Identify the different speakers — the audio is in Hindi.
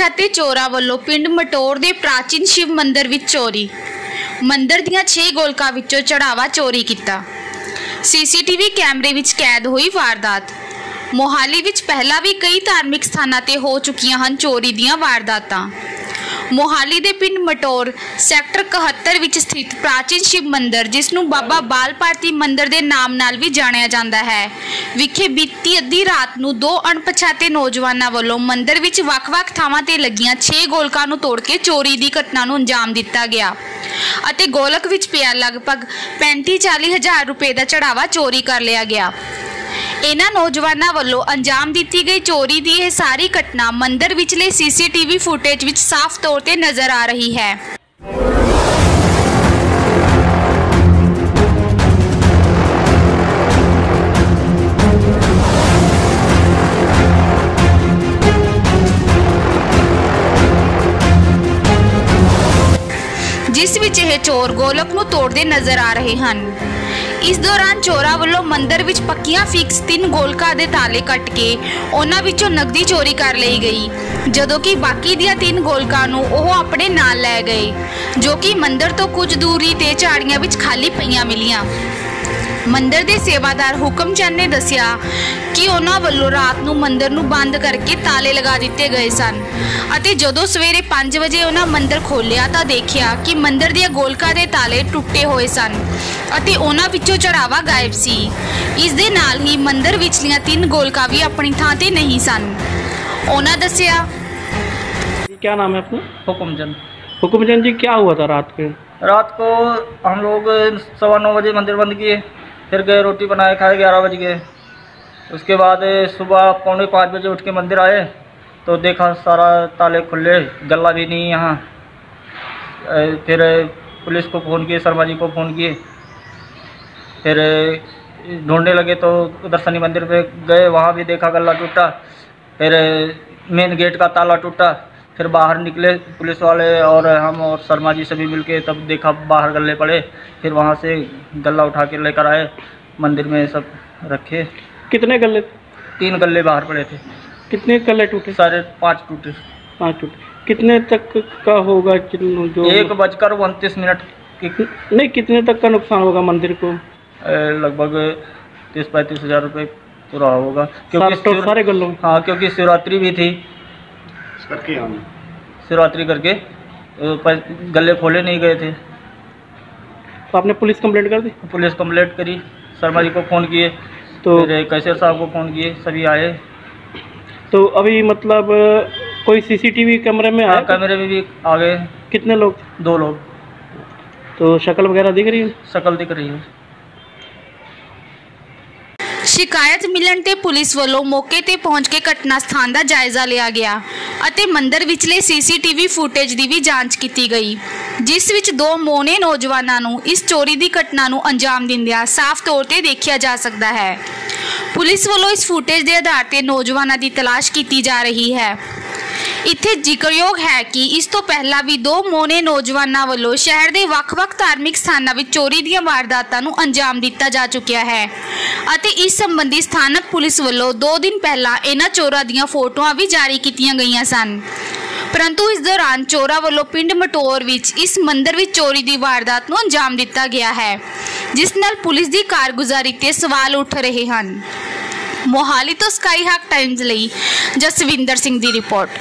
Speaker 1: ਅਣਪਛਾਤੇ ਚੋਰਾਂ ਵੱਲੋਂ ਪਿੰਡ ਮਟੌਰ ਦੇ ਪ੍ਰਾਚੀਨ ਸ਼ਿਵ ਮੰਦਿਰ ਵਿੱਚ ਚੋਰੀ। ਮੰਦਿਰ ਦੀਆਂ 6 ਗੋਲਕਾਂ ਵਿੱਚੋਂ ਚੜਾਵਾ ਚੋਰੀ ਕੀਤਾ। ਸੀਸੀਟੀਵੀ ਕੈਮਰੇ ਵਿੱਚ ਕੈਦ ਹੋਈ ਵਾਰਦਾਤ। ਮੋਹਾਲੀ ਵਿੱਚ ਪਹਿਲਾਂ ਵੀ ਕਈ ਧਾਰਮਿਕ ਸਥਾਨਾਂ ਤੇ ਹੋ ਚੁੱਕੀਆਂ ਹਨ ਚੋਰੀ ਦੀਆਂ ਵਾਰਦਾਤਾਂ। ਮੋਹਾਲੀ ਦੇ ਪਿੰਡ ਮਟੌਰ ਸੈਕਟਰ 71 ਵਿੱਚ ਸਥਿਤ ਪ੍ਰਾਚੀਨ ਸ਼ਿਵ ਮੰਦਿਰ ਜਿਸ ਨੂੰ ਬਾਬਾ ਬਾਲ ਭਾਰਤੀ ਮੰਦਿਰ ਦੇ ਨਾਮ ਨਾਲ ਵੀ ਜਾਣਿਆ ਜਾਂਦਾ ਹੈ। ਵਿਖੇ ਬੀਤੀ ਅੱਧੀ ਰਾਤ ਨੂੰ ਦੋ ਅਣਪਛਾਤੇ ਨੌਜਵਾਨਾਂ ਵੱਲੋਂ ਮੰਦਿਰ ਵਿੱਚ ਵੱਖ-ਵੱਖ ਥਾਵਾਂ ਤੇ ਲੱਗੀਆਂ 6 ਗੋਲਕਾਂ ਨੂੰ ਤੋੜ ਕੇ ਚੋਰੀ ਦੀ ਘਟਨਾ ਨੂੰ ਅੰਜਾਮ ਦਿੱਤਾ ਗਿਆ ਅਤੇ ਗੋਲਕ ਵਿੱਚ ਪਿਆ ਲਗਭਗ 35-40 ਹਜ਼ਾਰ ਰੁਪਏ ਦਾ ਚੜਾਵਾ ਚੋਰੀ ਕਰ ਲਿਆ ਗਿਆ। ਇਹਨਾਂ ਨੌਜਵਾਨਾਂ ਵੱਲੋਂ ਅੰਜਾਮ ਦਿੱਤੀ ਗਈ ਚੋਰੀ ਦੀ ਇਹ ਸਾਰੀ ਘਟਨਾ ਮੰਦਿਰ ਵਿਚਲੇ ਸੀਸੀਟੀਵੀ ਫੁਟੇਜ ਵਿੱਚ ਸਾਫ਼ ਤੌਰ ਤੇ ਨਜ਼ਰ ਆ ਰਹੀ ਹੈ। ਜਿਸ ਵਿੱਚ ਇਹ ਚੋਰ ਗੋਲਕ ਨੂੰ ਤੋੜਦੇ ਨਜ਼ਰ ਆ ਰਹੇ ਹਨ। ਇਸ ਦੌਰਾਨ ਚੋਰਾਂ ਵੱਲੋਂ ਮੰਦਰ ਵਿੱਚ ਪੱਕੀਆਂ ਫਿਕਸ ਤਿੰਨ ਗੋਲਕਾਂ ਦੇ ਤਾਲੇ ਕੱਟ ਕੇ ਉਹਨਾਂ ਵਿੱਚੋਂ ਨਕਦੀ ਚੋਰੀ ਕਰ ਲਈ ਗਈ। ਜਦੋਂ ਕਿ ਬਾਕੀ ਦੀਆਂ ਤਿੰਨ ਗੋਲਕਾਂ ਨੂੰ ਉਹ ਆਪਣੇ ਨਾਲ ਲੈ ਗਏ, ਜੋ ਕਿ ਮੰਦਰ ਤੋਂ ਕੁਝ ਦੂਰੀ ਤੇ ਝਾੜੀਆਂ ਵਿੱਚ ਖਾਲੀ ਪਈਆਂ ਮਿਲੀਆਂ। ਮੰਦਰ ਦੇ ਸੇਵਾਦਾਰ ਹੁਕਮ ਚੰਦ ਨੇ ਦੱਸਿਆ ਕਿ ਉਹਨਾਂ ਵੱਲੋਂ ਰਾਤ ਨੂੰ ਮੰਦਰ ਨੂੰ ਬੰਦ ਕਰਕੇ ਤਾਲੇ ਲਗਾ ਦਿੱਤੇ ਗਏ ਸਨ ਅਤੇ ਜਦੋਂ ਸਵੇਰੇ 5 ਵਜੇ ਉਹਨਾਂ ਮੰਦਰ ਖੋਲ੍ਹਿਆ ਤਾਂ ਦੇਖਿਆ ਕਿ ਮੰਦਰ ਦੀਆਂ ਗੋਲਕਾਂ ਦੇ ਤਾਲੇ ਟੁੱਟੇ ਹੋਏ ਸਨ। ਅਤੇ ਉਹਨਾਂ ਵਿੱਚੋਂ ਚੜਾਵਾ ਗਾਇਬ ਸੀ ਇਸ ਦੇ ਨਾਲ ਹੀ ਮੰਦਿਰ ਵਿਚਲੀਆਂ ਤਿੰਨ ਗੋਲਕਾਂ ਵੀ ਆਪਣੀ ਥਾਂ ਤੇ ਨਹੀਂ ਸਨ ਉਹਨਾਂ ਦੱਸਿਆ
Speaker 2: क्या नाम है अपना
Speaker 3: हुकुमचंद
Speaker 2: हुकुमचंद जी क्या हुआ था रात के
Speaker 3: रात को हम लोग सवा नौ बजे मंदिर बंद किए फिर गए रोटी बनाए खाए ग्यारह बज गए उसके बाद सुबह पौने पाँच बजे उठ के मंदिर आए तो देखा सारा ताले खुले गला भी नहीं यहाँ अ, फिर पुलिस को फ़ोन किए शर्मा जी को फ़ोन किए फिर ढूँढने लगे तो उधर शनि मंदिर पे गए वहाँ भी देखा गला टूटा। फिर मेन गेट का ताला टूटा। फिर बाहर निकले पुलिस वाले और हम और शर्मा जी सभी मिलके तब देखा बाहर गले पड़े। फिर वहाँ से गला उठा के लेकर आए मंदिर में सब रखे।
Speaker 2: कितने गले?
Speaker 3: तीन गले बाहर पड़े थे।
Speaker 2: कितने गले टूटे?
Speaker 3: सारे पाँच टूटे।
Speaker 2: पाँच टूटे। कितने तक का होगा जो
Speaker 3: एक बजकर उनतीस मिनट
Speaker 2: नहीं कितने तक का नुकसान होगा मंदिर को?
Speaker 3: लगभग तीस पैंतीस हज़ार रुपये पूरा होगा।
Speaker 2: क्योंकि तो सारे गलों में।
Speaker 3: हाँ क्योंकि शिवरात्रि भी थी। करके शिवरात्रि करके गले खोले नहीं गए थे।
Speaker 2: तो आपने पुलिस कंप्लेंट कर दी?
Speaker 3: पुलिस कंप्लेंट करी। शर्मा जी को फ़ोन किए।
Speaker 2: तो
Speaker 3: फिर कैशियर साहब को फ़ोन किए। सभी आए।
Speaker 2: तो अभी मतलब कोई सीसीटीवी कैमरे में
Speaker 3: हाँ,
Speaker 2: आया
Speaker 3: कैमरे में भी आ गए।
Speaker 2: कितने लोग?
Speaker 3: दो लोग।
Speaker 2: तो शक्ल वगैरह दिख रही है?
Speaker 3: शक्ल दिख रही है।
Speaker 1: ਸ਼ਿਕਾਇਤ ਮਿਲਣ ਤੇ ਪੁਲਿਸ ਵੱਲੋਂ ਮੌਕੇ ਤੇ ਪਹੁੰਚ ਕੇ ਘਟਨਾ ਸਥਾਨ ਦਾ ਜਾਇਜ਼ਾ ਲਿਆ ਗਿਆ ਅਤੇ ਮੰਦਿਰ ਵਿਚਲੇ ਸੀਸੀਟੀਵੀ ਫੁਟੇਜ ਦੀ ਵੀ ਜਾਂਚ ਕੀਤੀ ਗਈ ਜਿਸ ਵਿੱਚ ਦੋ ਮੋਨੇ ਨੌਜਵਾਨਾਂ ਨੂੰ ਇਸ ਚੋਰੀ ਦੀ ਘਟਨਾ ਨੂੰ ਅੰਜਾਮ ਦਿੰਦਿਆਂ ਸਾਫ਼ ਤੌਰ ਤੇ ਦੇਖਿਆ ਜਾ ਸਕਦਾ ਹੈ ਪੁਲਿਸ ਵੱਲੋਂ ਇਸ ਫੁਟੇਜ ਦੇ ਆਧਾਰ ਤੇ ਨੌਜਵਾਨਾਂ ਦੀ ਤਲਾਸ਼ ਕੀਤੀ ਜਾ ਰਹੀ ਹੈ ਇੱਥੇ ਜ਼ਿਕਰਯੋਗ ਹੈ ਕਿ ਇਸ ਤੋਂ ਪਹਿਲਾਂ ਵੀ ਦੋ ਮੋਨੇ ਨੌਜਵਾਨਾਂ ਵੱਲੋਂ ਸ਼ਹਿਰ ਦੇ ਵੱਖ-ਵੱਖ ਧਾਰਮਿਕ ਸਥਾਨਾਂ ਵਿੱਚ ਚੋਰੀ ਦੀਆਂ ਵਾਰਦਾਤਾਂ ਨੂੰ ਅੰਜਾਮ ਦਿੱਤਾ ਜਾ ਚੁੱਕਿਆ ਹੈ ਅਤੇ ਇਸ ਸੰਬੰਧੀ ਸਥਾਨਕ ਪੁਲਿਸ ਵੱਲੋਂ 2 ਦਿਨ ਪਹਿਲਾਂ ਇਹਨਾਂ ਚੋਰਾਂ ਦੀਆਂ ਫੋਟੋਆਂ ਵੀ ਜਾਰੀ ਕੀਤੀਆਂ ਗਈਆਂ ਸਨ ਪਰੰਤੂ ਇਸ ਦੌਰਾਨ ਚੋਰਾਂ ਵੱਲੋਂ ਪਿੰਡ ਮਟੌਰ ਵਿੱਚ ਇਸ ਮੰਦਿਰ ਵਿੱਚ ਚੋਰੀ ਦੀ ਵਾਰਦਾਤ ਨੂੰ ਅੰਜਾਮ ਦਿੱਤਾ ਗਿਆ ਹੈ ਜਿਸ ਨਾਲ ਪੁਲਿਸ ਦੀ ਕਾਰਗੁਜ਼ਾਰੀ ਤੇ ਸਵਾਲ ਉੱਠ ਰਹੇ ਹਨ ਮੋਹਾਲੀ ਤੋਂ ਸਕਾਈ ਹਾਕ ਟਾਈਮਜ਼ ਲਈ ਜਸਵਿੰਦਰ ਸਿੰਘ ਦੀ ਰਿਪੋਰਟ।